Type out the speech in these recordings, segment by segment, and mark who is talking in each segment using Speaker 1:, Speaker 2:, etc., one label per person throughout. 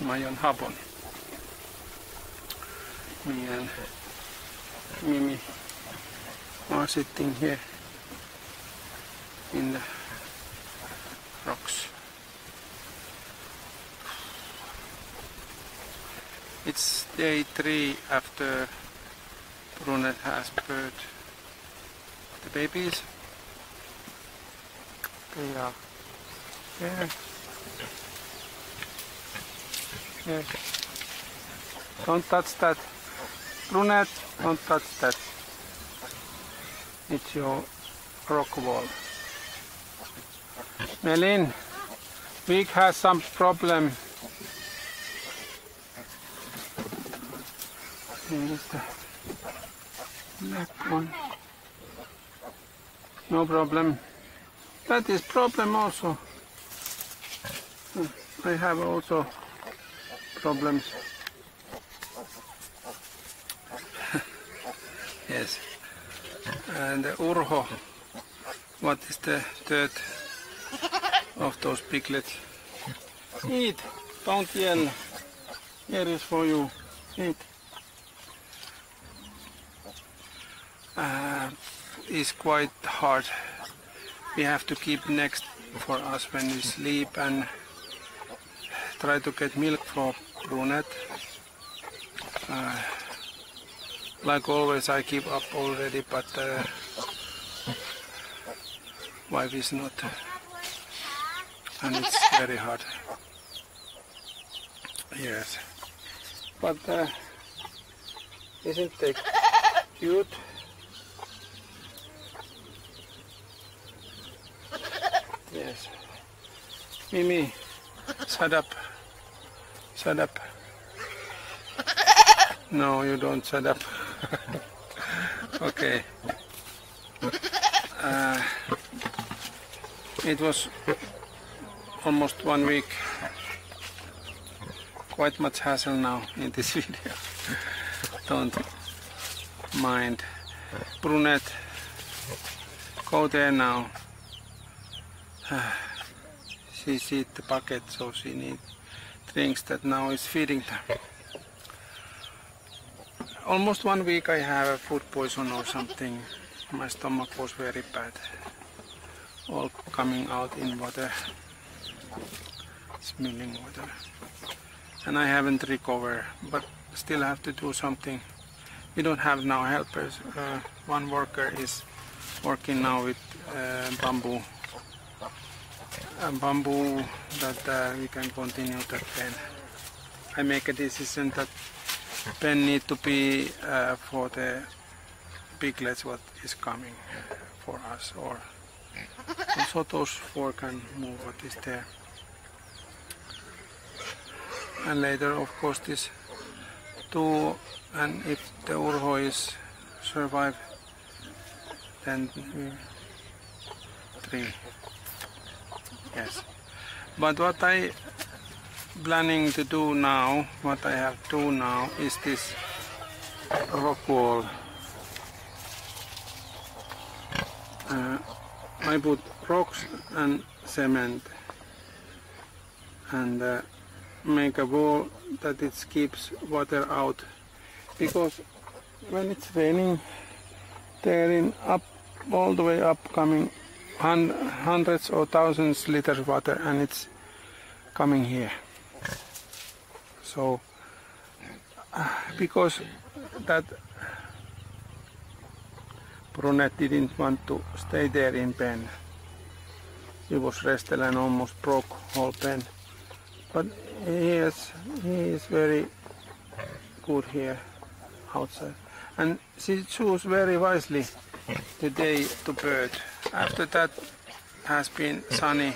Speaker 1: Majon Habon. Me and Mimi are sitting here in the rocks. It's day three after Brunette has birthed the babies. They are there. Yes. Don't touch that. Brunette, don't touch that. It's your rock wall. Melin, Vic has some problem. Here's the black one. No problem. That is problem also. Hmm, I have also problems. yes. And the Urho, what is the third of those piglets? Eat, don't yell. Here is for you. Eat. Uh, is quite hard. We have to keep next for us when we sleep and try to get milk for brunette. Uh, like always, I keep up already, but uh, wife is not, and it's very hard. Yes, but uh, isn't it cute? Yes. Mimi, shut up. Shut up. No, you don't shut up. okay. Uh, it was almost one week. Quite much hassle now in this video. don't mind. Brunette, go there now. she sees the bucket, so she needs things that now is feeding them. Almost one week I have a food poison or something. My stomach was very bad. All coming out in water, smelling water. And I haven't recovered, but still have to do something. We don't have now helpers. Uh, one worker is working now with uh, bamboo bamboo that uh, we can continue that pen. I make a decision that pen need to be uh, for the piglets what is coming for us or also those four can move what is there. And later of course this two and if the Urho is survive then three. Yes. But what I planning to do now, what I have to do now is this rock wall. Uh, I put rocks and cement and uh, make a wall that it keeps water out because when it's raining they're in up all the way up coming hundreds or thousands liters water and it's coming here. So uh, because that brunette didn't want to stay there in pen. He was restless and almost broke whole pen. But he is he is very good here outside. And she chose very wisely the day to bird. After that has been sunny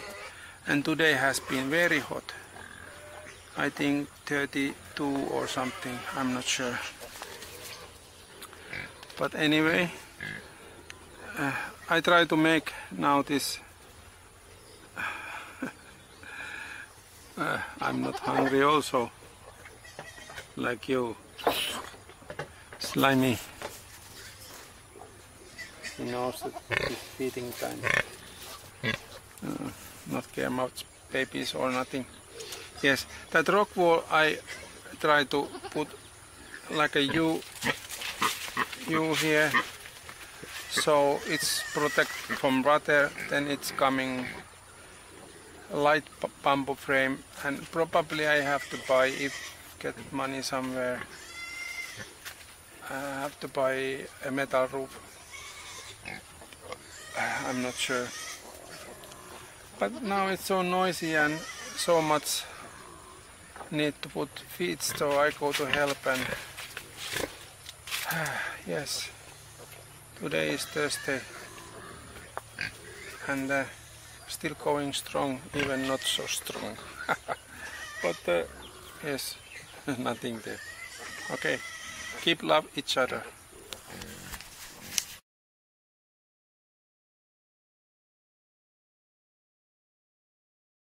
Speaker 1: and today has been very hot. I think 32 or something, I'm not sure. But anyway, uh, I try to make now this. uh, I'm not hungry also, like you. Slimy. He knows that it's feeding time. Uh, not care much babies or nothing. Yes, that rock wall I try to put like a U, U here, so it's protect from water. Then it's coming light bamboo frame, and probably I have to buy if get money somewhere. I have to buy a metal roof. I'm not sure. But now it's so noisy and so much need to put feet, so I go to help and yes, today is Thursday and uh, still going strong, even not so strong. but uh, yes, nothing there. Okay, keep love each other.